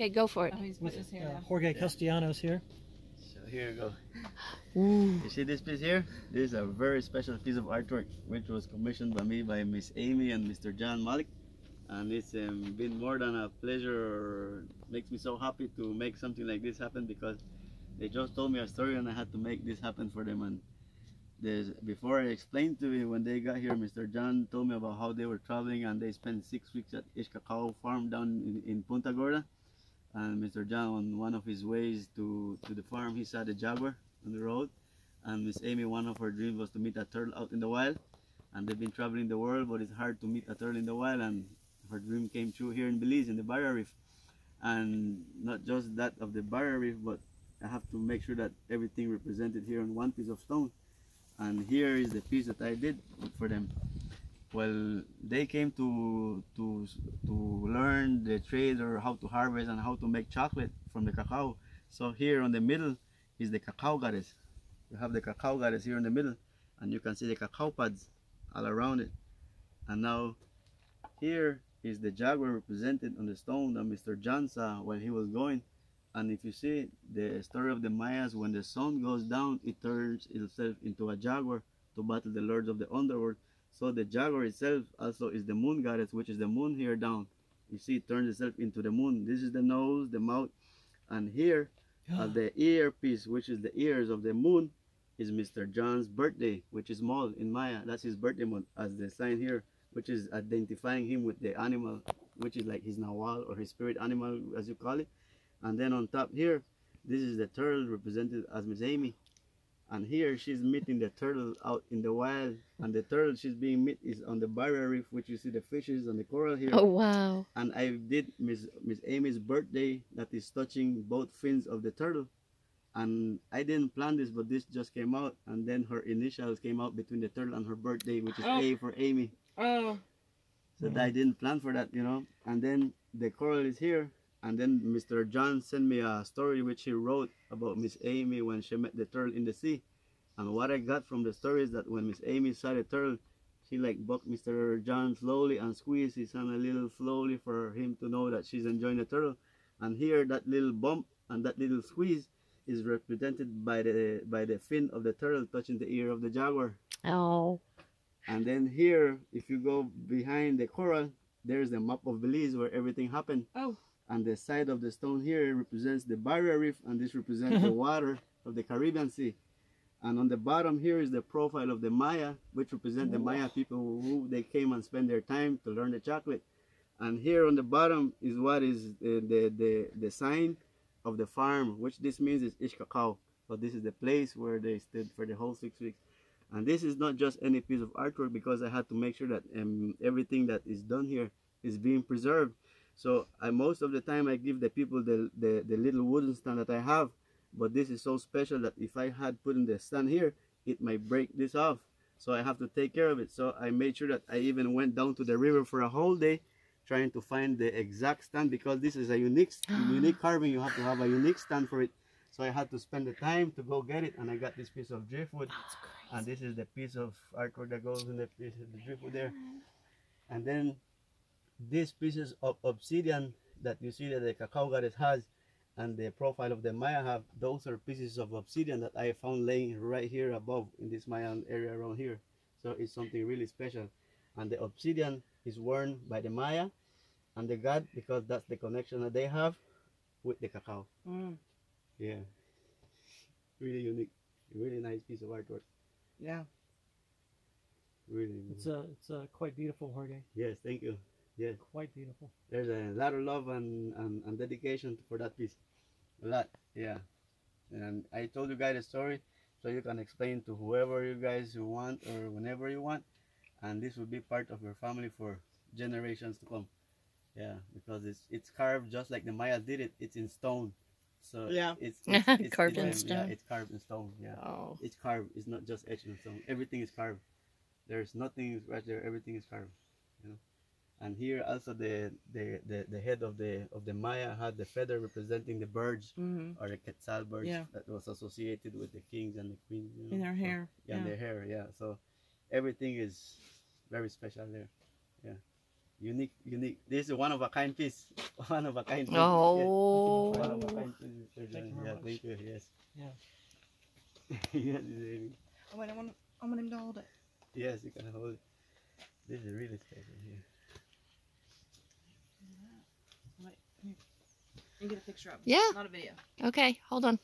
Okay, go for it. Oh, he's put his Uh, down. Jorge Castellanos here. So here you go. You see this piece here? This is a very special piece of artwork which was commissioned by me by Miss Amy and Mr. John Malik. And it's um, been more than a pleasure. Makes me so happy to make something like this happen because they just told me a story and I had to make this happen for them. And there's, before I explained to you when they got here, Mr. John told me about how they were traveling and they spent six weeks at Ixcacao Farm down in, in Punta Gorda. And Mr. John, on one of his ways to, to the farm, he saw the jaguar on the road. And Miss Amy, one of her dreams was to meet a turtle out in the wild. And they've been traveling the world, but it's hard to meet a turtle in the wild. And her dream came true here in Belize, in the Barrier Reef. And not just that of the Barrier Reef, but I have to make sure that everything represented here on one piece of stone. And here is the piece that I did for them. Well, they came to to to learn the trade or how to harvest and how to make chocolate from the cacao. So here on the middle is the cacao goddess. We have the cacao goddess here in the middle, and you can see the cacao pods all around it. And now here is the jaguar represented on the stone that Mr. John saw while he was going. And if you see the story of the Mayas, when the sun goes down, it turns itself into a jaguar to battle the lords of the underworld. So the jaguar itself also is the moon goddess, which is the moon here down. You see, it turns itself into the moon. This is the nose, the mouth, and here, uh, the earpiece, which is the ears of the moon, is Mr. John's birthday, which is Mol in Maya. That's his birthday month, as the sign here, which is identifying him with the animal, which is like his nawal or his spirit animal, as you call it. And then on top here, this is the turtle represented as Miss Amy. And here she's meeting the turtle out in the wild. And the turtle she's being met is on the barrier reef, which you see the fishes and the coral here. Oh, wow. And I did Miss Miss Amy's birthday that is touching both fins of the turtle. And I didn't plan this, but this just came out. And then her initials came out between the turtle and her birthday, which is Oh. A for Amy. Oh, So that I didn't plan for that, you know. And then the coral is here. And then Mr. John sent me a story which he wrote about Miss Amy when she met the turtle in the sea. And what I got from the story is that when Miss Amy saw the turtle, she like bucked Mr. John slowly and squeezed his hand a little slowly for him to know that she's enjoying the turtle. And here that little bump and that little squeeze is represented by the by the fin of the turtle touching the ear of the jaguar. Oh. And then here, if you go behind the coral, there's the map of Belize where everything happened. oh, And the side of the stone here represents the barrier reef, and this represents the water of the Caribbean Sea. And on the bottom here is the profile of the Maya, which represent the Maya people who, who they came and spent their time to learn the chocolate. And here on the bottom is what is the, the, the, the sign of the farm, which this means is Ixcacao. So this is the place where they stayed for the whole six weeks. And this is not just any piece of artwork because I had to make sure that um, everything that is done here is being preserved. So I, most of the time I give the people the, the, the little wooden stand that I have, but this is so special that if I had put in the stand here, it might break this off. So I have to take care of it. So I made sure that I even went down to the river for a whole day trying to find the exact stand because this is a unique unique carving. You have to have a unique stand for it. So I had to spend the time to go get it and I got this piece of driftwood. And this is the piece of artwork that goes in the piece of the driftwood there. And then these pieces of obsidian that you see that the cacao goddess has and the profile of the Maya have, those are pieces of obsidian that I found laying right here above in this Mayan area around here. So it's something really special. And the obsidian is worn by the Maya and the god because that's the connection that they have with the cacao. mm, Yeah. Really unique. Really nice piece of artwork. yeah. Really. It's uh, it's uh, quite beautiful, Jorge. yes, thank you. Yes. Quite beautiful. There's a lot of love and, and, and dedication for that piece. A lot, yeah. And I told you guys the story so you can explain to whoever you guys you want or whenever you want. And this will be part of your family for generations to come. Yeah, because it's it's carved just like the Mayas did it. It's in stone. So Yeah. it's, it's, it's Carved it's, in stone. Yeah, it's carved in stone. Yeah. Oh. It's carved. It's not just etched in stone. Everything is carved. There's nothing right there. Everything is carved. You know and here also the, the the, the, head of the of the Maya had the feather representing the birds mm-hmm. or the quetzal birds yeah. that was associated with the kings and the queens you know? in their hair so, yeah, yeah. their hair yeah so everything is very special there yeah unique unique this is one of a kind piece one of a kind piece. oh yeah. one of a kind piece. Thank you yeah much. thank you yes yeah yes oh wait I want I want him to hold it yes you can hold it this is really special here Wait, you get a picture of me. Yeah. Not a video. Okay, hold on.